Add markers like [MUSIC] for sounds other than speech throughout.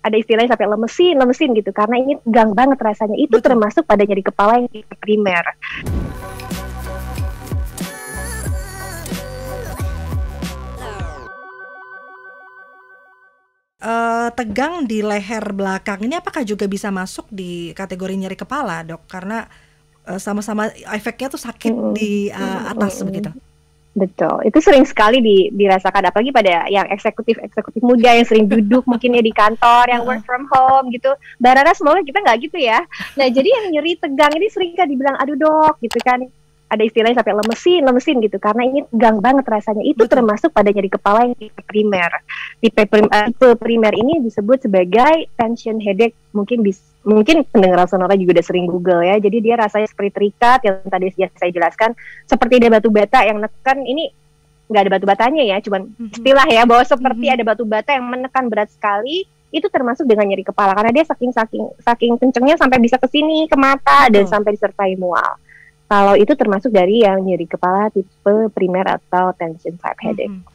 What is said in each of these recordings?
ada istilahnya sampai lemesin, lemesin gitu karena ini tegang banget rasanya. Itu Betul. termasuk pada nyeri kepala yang primer. Eh, tegang di leher belakang ini apakah juga bisa masuk di kategori nyeri kepala, Dok? Karena eh, sama-sama efeknya tuh sakit Mm-mm. di eh, atas Mm-mm. begitu. Betul, itu sering sekali di- dirasakan apalagi pada yang eksekutif eksekutif muda yang sering duduk [LAUGHS] mungkin ya di kantor yang work from home gitu. Barara semoga kita nggak gitu ya. Nah jadi yang nyeri tegang ini sering kan dibilang aduh dok gitu kan. Ada istilahnya sampai lemesin, lemesin gitu karena ini tegang banget rasanya. Itu Betul. termasuk pada nyeri kepala yang tipe primer. Tipe, prim- eh, tipe primer ini disebut sebagai tension headache. Mungkin bis, mungkin pendengar sonora juga udah sering Google ya. Jadi dia rasanya seperti terikat yang tadi saya jelaskan seperti ada batu bata yang neken ini nggak ada batu batanya ya, cuman Mhm. istilah ya bahwa seperti Mhm. ada batu bata yang menekan berat sekali itu termasuk dengan nyeri kepala karena dia saking saking saking kencengnya sampai bisa ke sini ke mata dan sampai disertai mual. Kalau itu termasuk dari yang nyeri kepala tipe primer atau tension type headache. Mm-mm.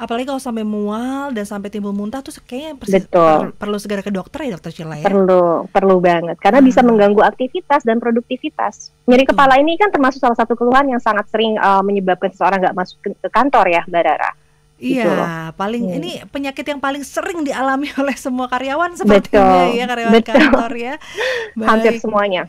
Apalagi kalau sampai mual dan sampai timbul muntah tuh kayaknya persis- Betul. per- perlu segera ke dokter ya, Dokter Cila ya. Perlu perlu banget karena bisa Ah. mengganggu aktivitas dan produktivitas. Nyeri Betul. kepala ini kan termasuk salah satu keluhan yang sangat sering uh, menyebabkan seseorang nggak masuk ke, ke kantor ya, Mbak Rara. Iya, Gitu paling Hmm. ini penyakit yang paling sering dialami [LAUGHS] oleh semua karyawan sepertinya Betul, ya karyawan betul. kantor ya. Hampir Baik. semuanya.